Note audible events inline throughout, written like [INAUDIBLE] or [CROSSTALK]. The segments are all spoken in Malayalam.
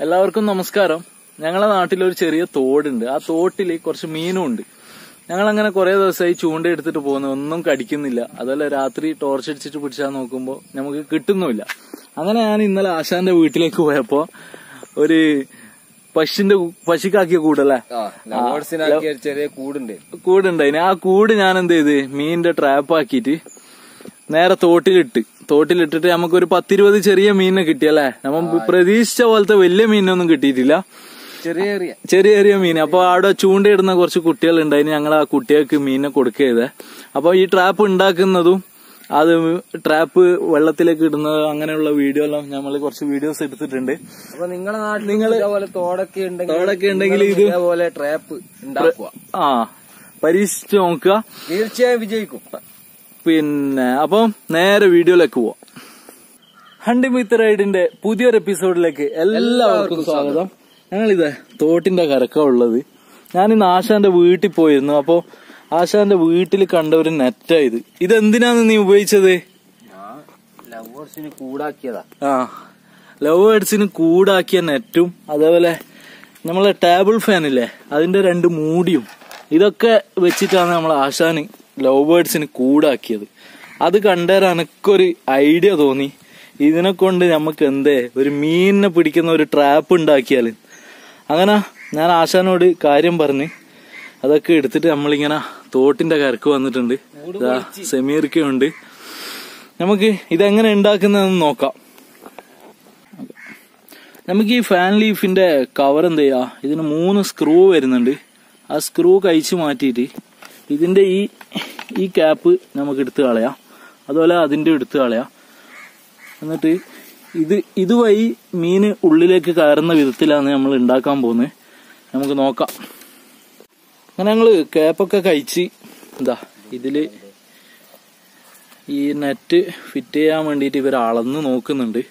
എല്ലാവർക്കും നമസ്കാരം. ഞങ്ങളെ നാട്ടിൽ ഒരു ചെറിയ തോടുണ്ട്. ആ തോട്ടിൽ കുറച്ച് മീനും ഉണ്ട് ഞങ്ങൾ അങ്ങനെ കുറെ ദിവസമായി ചൂണ്ട എടുത്തിട്ട് പോകുന്നു. ഒന്നും കടിക്കുന്നില്ല. അതുപോലെ രാത്രി ടോർച്ച് അടിച്ചിട്ട് പിടിച്ചാൽ നോക്കുമ്പോൾ നമുക്ക് കിട്ടുന്നുമില്ല. അങ്ങനെ ഞാൻ ഇന്നലെ ആശാന്റെ വീട്ടിലേക്ക് പോയപ്പോ ഒരു പശുവിന്റെ പശുക്കാക്കിയ കൂടല്ലേ? ചെറിയ കൂടുണ്ട്. കൂടുണ്ടായിന്. ആ കൂട് ഞാൻ എന്ത് ചെയ്ത്? മീനിന്റെ ട്രാപ്പ് ആക്കിയിട്ട് നേരെ തോട്ടിലിട്ട് തോട്ടിലിട്ടിട്ട് നമുക്ക് ഒരു പത്തിരുപത് ചെറിയ മീനിനെ കിട്ടിയല്ലേ നമ്മ പ്രതീക്ഷിച്ച പോലത്തെ വലിയ മീനൊന്നും കിട്ടിയിട്ടില്ല. ചെറിയ ചെറിയ ചെറിയ ചെറിയ മീൻ. അപ്പൊ അവിടെ ചൂണ്ടയിടുന്ന കുറച്ച് കുട്ടികൾ ഉണ്ടായിരുന്നു ഞങ്ങൾ ആ കുട്ടികൾക്ക് മീനിനെ കൊടുക്കരുത്. അപ്പൊ ഈ ട്രാപ്പ് ഉണ്ടാക്കുന്നതും അത് ട്രാപ്പ് വെള്ളത്തിലേക്ക് ഇടുന്നത് അങ്ങനെയുള്ള വീഡിയോ എല്ലാം നമ്മൾ കുറച്ച് വീഡിയോസ് എടുത്തിട്ടുണ്ട്. അപ്പൊ നിങ്ങളെ നാട്ടിൽ നിങ്ങൾ തോടൊക്കെ ഉണ്ടെങ്കിൽ തോടൊക്കെ ഉണ്ടെങ്കിൽ ഇതുപോലെ ഇത് ഇതേപോലെ ട്രാപ്പ് ഉണ്ടാക്കുക. ആ പരീക്ഷിച്ച് നോക്കുക. തീർച്ചയായും വിജയിക്കും. പിന്നെ അപ്പം നേരെ വീഡിയോയിലേക്ക് പോവാം. ഹണ്ടി മിത്ത് റൈഡിന്റെ പുതിയൊരു എപ്പിസോഡിലേക്ക് എല്ലാവർക്കും സ്വാഗതം. ഞങ്ങളിത് തോട്ടിന്റെ കരക്ക ഉള്ളത്. ഞാൻ ഇന്ന് ആശാന്റെ വീട്ടിൽ പോയിരുന്നു. അപ്പോ ആശാന്റെ വീട്ടിൽ കണ്ട ഒരു നെറ്റാ ഇത്. എന്തിനാന്ന് നീ ഉപയോഗിച്ചത്? ലവേഴ്സിന് കൂടാക്കിയതാ. ആ കൂടാക്കിയ നെറ്റും അതേപോലെ നമ്മളെ ടേബിൾ ഫാനില്ലേ അതിന്റെ രണ്ട് മൂടിയും ഇതൊക്കെ വെച്ചിട്ടാണ് നമ്മൾ ആശാന് ലവ് ബേർഡ്സിന് കൂടാക്കിയത്. അത് കണ്ടേരം എനക്കൊരു ഐഡിയ തോന്നി. ഇതിനെ കൊണ്ട് നമുക്ക് എന്തേ? ഒരു മീനിനെ പിടിക്കുന്ന ഒരു ട്രാപ്പ് ഉണ്ടാക്കിയാൽ അങ്ങനെ ഞാൻ ആശാനോട് കാര്യം പറഞ്ഞ്. അതൊക്കെ എടുത്തിട്ട് നമ്മളിങ്ങനെ തോട്ടിന്റെ കരക്ക് വന്നിട്ടുണ്ട്. സെമീർക്കുണ്ട് നമുക്ക് ഇതെങ്ങനെ ഉണ്ടാക്കുന്നതെന്ന് നോക്കാം. നമുക്ക് ഈ ഫാൻ ലീഫിന്റെ കവർ എന്ത് ചെയ്യാ? ഇതിന് മൂന്ന് സ്ക്രൂ വരുന്നുണ്ട്. ആ സ്ക്രൂ കഴിച്ചു മാറ്റിയിട്ട് ഇതിന്റെ ഈ ഈ ക്യാപ്പ് നമുക്ക് എടുത്ത് കളയാം. അതുപോലെ അതിന്റെ എടുത്ത് കളയാം. എന്നിട്ട് ഇത് ഇതുവഴി മീന് ഉള്ളിലേക്ക് കയറുന്ന വിധത്തിലാണ് നമ്മൾ ഉണ്ടാക്കാൻ പോകുന്നത്. നമുക്ക് നോക്കാം. അങ്ങനെ ഞങ്ങൾ ക്യാപ്പൊക്കെ കഴിച്ച് എന്താ ഇതിൽ ഈ നെറ്റ് ഫിറ്റ് ചെയ്യാൻ വേണ്ടിയിട്ട് ഇവർ അളന്ന് നോക്കുന്നുണ്ട്.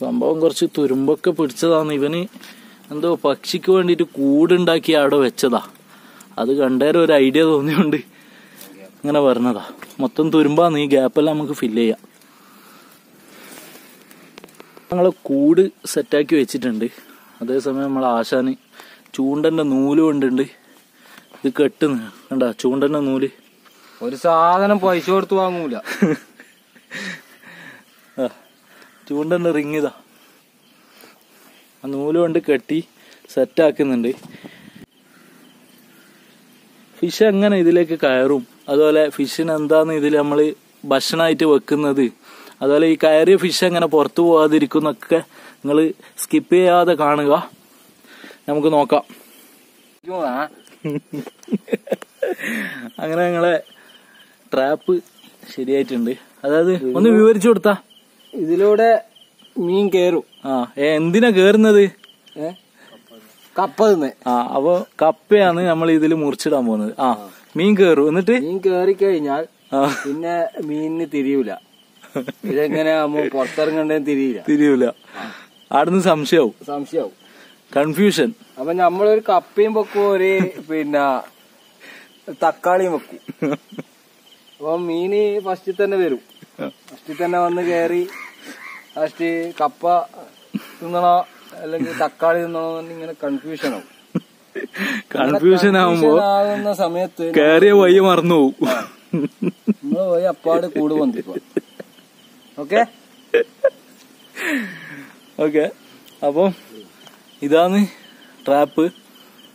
സംഭവം കുറച്ച് തുരുമ്പൊക്കെ പിടിച്ചതാണ് ഇവന്. എന്തോ പക്ഷിക്ക് വേണ്ടിയിട്ട് കൂടുണ്ടാക്കി അവിടെ വെച്ചതാ. അത് കണ്ടേരം ഒരു ഐഡിയ തോന്നിയോണ്ട് ഇങ്ങനെ പറഞ്ഞതാ. മൊത്തം തുരുമ്പാന്ന് ഈ ഗ്യാപ്പെല്ലാം നമുക്ക് ഫില്ല് ചെയ്യാം. ഞങ്ങൾ കൂട് സെറ്റാക്കി വെച്ചിട്ടുണ്ട്. അതേസമയം നമ്മൾ ആശാന് ചൂണ്ടന്റെ നൂൽ കൊണ്ടുണ്ട്. ഇത് കെട്ടുന്നു. കണ്ട ചൂണ്ടന്റെ നൂൽ. ഒരു സാധനം പൈസ കൊടുത്ത് വാങ്ങൂല. [LAUGHS] ചൂണ്ടന്റെ റിങ് ഇതാ. നൂൽ കൊണ്ട് കെട്ടി സെറ്റാക്കുന്നുണ്ട് ഫിഷ് എങ്ങനെ ഇതിലേക്ക് കയറും? അതുപോലെ ഫിഷിന് എന്താന്ന് ഇതിൽ നമ്മൾ ഭക്ഷണമായിട്ട് വെക്കുന്നത്? അതുപോലെ ഈ കയറിയ ഫിഷ് എങ്ങനെ പുറത്തു പോകാതിരിക്കുന്നൊക്കെ നിങ്ങൾ സ്കിപ്പ് ചെയ്യാതെ കാണുക. നമുക്ക് നോക്കാം. ആ, അങ്ങനെ ഞങ്ങളെ ട്രാപ്പ് ശരിയായിട്ടുണ്ട്. അതായത് ഒന്ന് വിവരിച്ചു കൊടുത്താ. ഇതിലൂടെ മീൻ കേറും. ആ ഏ, എന്തിനാ കേറുന്നത്? കപ്പ തിന്ന് ആ അപ്പൊ കപ്പയാണ് നമ്മൾ ഇതിൽ മുറിച്ചിടാൻ പോകുന്നത്. ആ മീൻ കേറും. എന്നിട്ട്? മീൻ കേറി കഴിഞ്ഞാൽ പിന്നെ മീനിന് തിരിയൂല. ഇതെങ്ങനെ പുറത്തിറങ്ങണ്ടേ തിരിയില്ല തിരിയൂല. ആടുന്ന് സംശയാവും. സംശയാവും. കൺഫ്യൂഷൻ അപ്പൊ നമ്മളൊരു കപ്പയും വെക്കും ഒരു പിന്നെ തക്കാളിയും വെക്കും. [LAUGHS] അപ്പൊ മീന് ഫസ്റ്റിൽ തന്നെ വരും. ഫസ്റ്റിൽ തന്നെ വന്ന് കയറി ഫസ്റ്റ് കപ്പ തിന്നണോ അല്ലെങ്കിൽ തക്കാളി തിന്നണോ ഇങ്ങനെ കൺഫ്യൂഷൻ ആവും. കൺഫ്യൂഷൻ ആവുമ്പോ ആകുന്ന സമയത്ത് കേറിയ വഴി മറന്നു പോകും നമ്മൾ പോയി അപ്പാട് കൂട് വന്നിപ്പോ ഓക്കെ? ഓക്കെ. അപ്പൊ ഇതാണ് ട്രാപ്പ്.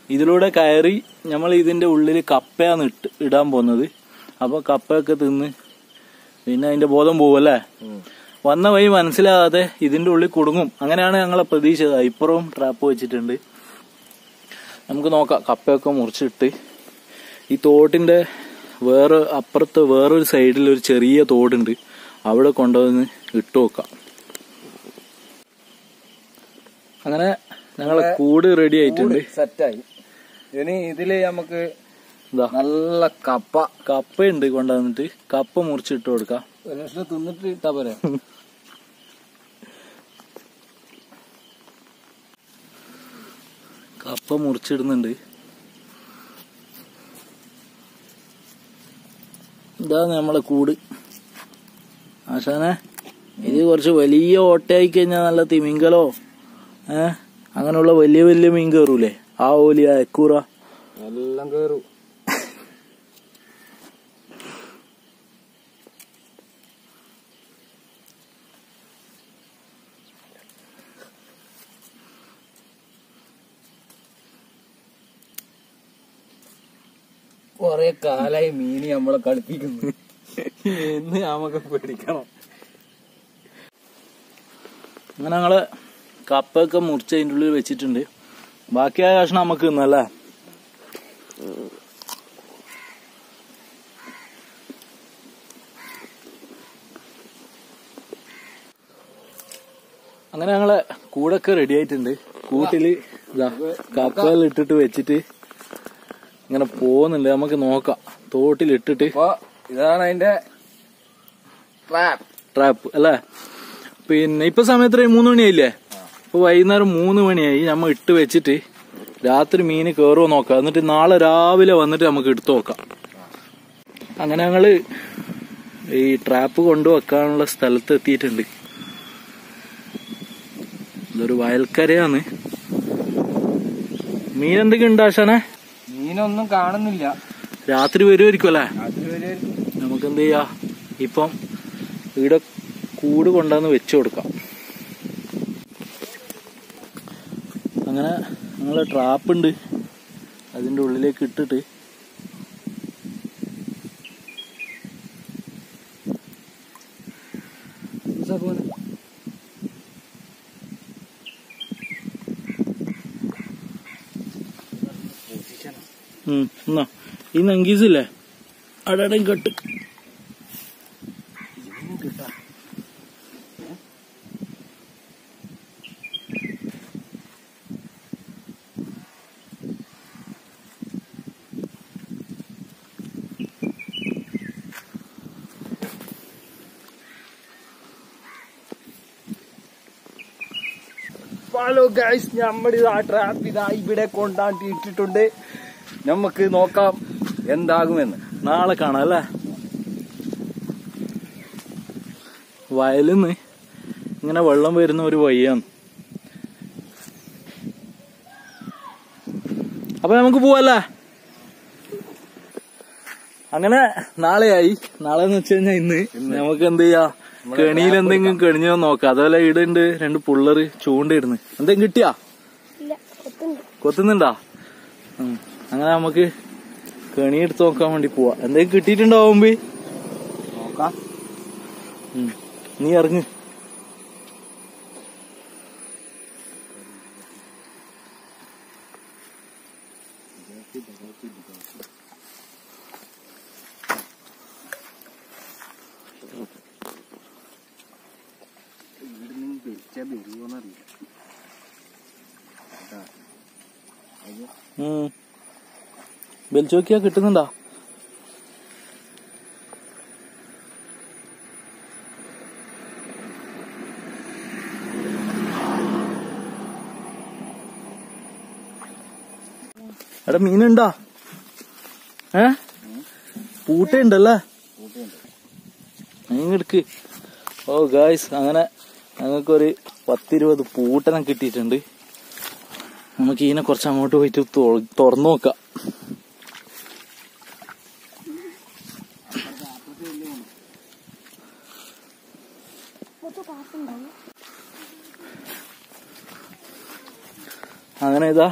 ഇതിലൂടെ കയറി നമ്മൾ ഇതിന്റെ ഉള്ളിൽ കപ്പയാണ് ഇട്ട് ഇടാൻ പോകുന്നത്. അപ്പൊ കപ്പയൊക്കെ തിന്ന് പിന്നെ അതിന്റെ ബോധം പോവല്ലേ വന്ന വഴി മനസ്സിലാകാതെ ഇതിന്റെ ഉള്ളിൽ കുടുങ്ങും. അങ്ങനെയാണ് ഞങ്ങളെ പ്രതീക്ഷ. ഇപ്പുറവും ട്രാപ്പ് വെച്ചിട്ടുണ്ട്. നമുക്ക് നോക്കാം. കപ്പയൊക്കെ മുറിച്ചിട്ട് ഈ തോട്ടിന്റെ വേറെ അപ്പുറത്ത് വേറൊരു സൈഡിൽ ഒരു ചെറിയ തോടുണ്ട്. അവിടെ കൊണ്ടുവന്ന് ഇട്ട് നോക്കാം അങ്ങനെ ഞങ്ങളെ കൂട് റെഡി ആയിട്ടുണ്ട്. സെറ്റായി ഇനി ഇതിൽ നമുക്ക് നല്ല കപ്പ. കപ്പ ഉണ്ട് കൊണ്ടുവന്നിട്ട്. കപ്പ മുറിച്ചിട്ട് കൊടുക്കാം. ഒരു ലക്ഷം തിന്നിട്ട് ഇട്ടാ പോരെ. കപ്പ മുറിച്ചിടുന്നുണ്ട്. ഇതാണ് നമ്മളെ കൂട്. ആശാനെ ഇത് കുറച്ച് വലിയ ഓട്ടയായി കഴിഞ്ഞാൽ നല്ല തിമിങ്കലോ ഏ? അങ്ങനെയുള്ള വലിയ വലിയ മീൻ കയറൂലേ ആ ഓലിയ എക്കൂറ. എല്ലാം കേറും. കൊറേ കാലായി മീന് നമ്മളെ കളിപ്പിക്കുന്നു. എന്ന് നമുക്ക് പേടിക്കണം. അങ്ങനെ ഞങ്ങൾ കപ്പൊക്കെ മുറിച്ച് അതിന്റെ ഉള്ളിൽ വെച്ചിട്ടുണ്ട്. ബാക്കിയായ കഷ്ണം നമുക്ക് ഇന്നല്ല അങ്ങനെ ഞങ്ങളെ കൂടൊക്കെ റെഡി ആയിട്ടുണ്ട്. കൂട്ടിൽ കപ്പലിട്ടിട്ട് വെച്ചിട്ട് ഇങ്ങനെ പോകുന്നുണ്ട്. നമുക്ക് നോക്കാം. തോട്ടിലിട്ടിട്ട് ഇട്ടിട്ട് ഇതാണ് അതിന്റെ ട്രാപ്പ് ട്രാപ്പ് അല്ലേ? പിന്നെ ഇപ്പൊ സമയത്ത് മൂന്ന് മണിയായില്ലേ? ഇപ്പൊ വൈകുന്നേരം മൂന്ന് മണിയായി. നമ്മ ഇട്ട് വെച്ചിട്ട് രാത്രി മീന് കയറുമോ നോക്കാം. എന്നിട്ട് നാളെ രാവിലെ വന്നിട്ട് നമുക്ക് എടുത്തു നോക്കാം. അങ്ങനെ ഞങ്ങൾ ഈ ട്രാപ്പ് കൊണ്ടുവെക്കാനുള്ള സ്ഥലത്ത് എത്തിയിട്ടുണ്ട്. ഇതൊരു വയൽക്കരയാണ്. മീൻ എന്തൊക്കെ ഉണ്ട് ആശാനെ? മീനൊന്നും കാണുന്നില്ല. രാത്രി വരുമായിരിക്കും അല്ലേ? നമുക്ക് എന്ത് ചെയ്യാ? ഇപ്പം ഇവിടെ കൂട് കൊണ്ടുവന്ന് വെച്ചു കൊടുക്കാം. അങ്ങനെ ട്രാപ്പ് ഉണ്ട്. അതിന്റെ ഉള്ളിലേക്ക് ഇട്ടിട്ട് ഉം, എന്നാ. ഈ നങ്കീസില്ലേ അടടം കെട്ട്. ഹലോ ഗൈസ് നമ്മുടെ ആ ട്രാപ്പ് ഇതാ ഇവിടെ കൊണ്ടാണ്ടി ഇട്ടിട്ടുണ്ട്. നമുക്ക് നോക്കാം എന്താകുമെന്ന്. നാളെ കാണാം അല്ലേ? വയലിന്ന് ഇങ്ങനെ വെള്ളം വരുന്ന ഒരു വഴിയാണ്. അപ്പൊ നമുക്ക് പോവല്ലേ? അങ്ങനെ നാളെയായി. നാളെ എന്ന് വെച്ച് കഴിഞ്ഞാൽ ഇന്ന്. നമുക്ക് എന്ത് ചെയ്യാ? കെണിയിൽ എന്തെങ്കിലും കെണിഞ്ഞോ നോക്കാം. അതുപോലെ ഇടുണ്ട് രണ്ട് പുള്ളറ് ചൂണ്ടിടുന്നു എന്തെങ്കിലും കിട്ടിയാ? കൊത്തുന്നുണ്ടാ? ഉം. അങ്ങനെ നമുക്ക് കെണി എടുത്ത് നോക്കാൻ വേണ്ടി പോവാ. എന്തെങ്കിലും കിട്ടിയിട്ടുണ്ടാവുമ്പോ നോക്കാം. നീ ഇറങ്ങ്. ഉം. വലിച്ചു നോക്കിയാ കിട്ടുന്നുണ്ടാ? എടാ മീനുണ്ടാ? ഏ? പൂട്ടയുണ്ടല്ലേ? മീൻ എടുക്ക്. ഓ ഗായ്സ് അങ്ങനെ ഞങ്ങൾക്കൊരു പത്തിരുപത് പൂട്ടനം കിട്ടിയിട്ടുണ്ട്. നമുക്ക് ഇതിനെ കുറച്ച് അങ്ങോട്ട് പോയിട്ട് തുറന്നു നോക്കാം. അങ്ങനെ ഇതാ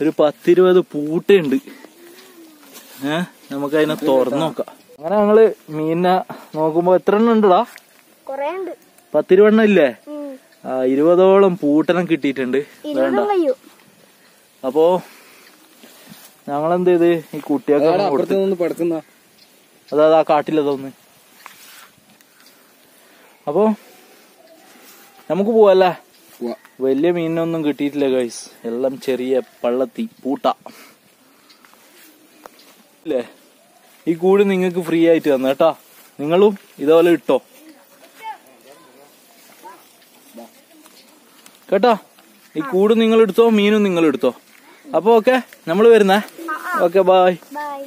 ഒരു പത്തിരുപത് പൂട്ടുണ്ട് ഏ നമുക്ക് അതിനെ തുറന്നു നോക്കാം. അങ്ങനെ ഞങ്ങൾ മീനിനെ നോക്കുമ്പോ എത്ര എണ്ണം ഉണ്ടടാ? പത്തിരുവെണ്ണം ഇല്ലേ? ആ ഇരുപതോളം പൂട്ടനം കിട്ടിയിട്ടുണ്ട്. വേണ്ട. അപ്പോ ഞങ്ങളെന്ത് ചെയ്ത്? ഈ കുട്ടിയൊക്കെ അതാ അതാ കാട്ടില്ല ആ കാട്ടിലതൊന്ന് അപ്പോ നമുക്ക് പോവല്ലേ പോവാ. വലിയ മീനൊന്നും കിട്ടിയിട്ടില്ല ഗൈസ് എല്ലാം ചെറിയ പള്ളത്തി പൂട്ട. ല്ലേ ഈ കൂട് നിങ്ങൾക്ക് ഫ്രീ ആയിട്ട് തന്നെ കേട്ടാ. നിങ്ങളും ഇതുപോലെ ഇട്ടോ. കേട്ടോ? ഈ കൂട് നിങ്ങൾ എടുത്തോ മീനും നിങ്ങൾ എടുത്തോ? അപ്പൊ ഓക്കെ നമ്മൾ വരുന്നേ. Okay bye bye